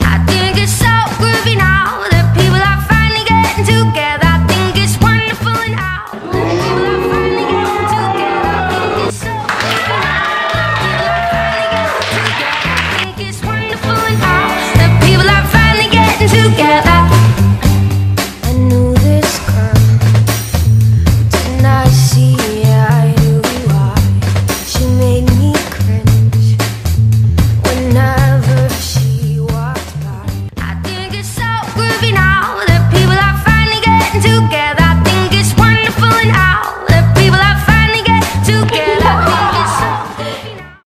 I think it's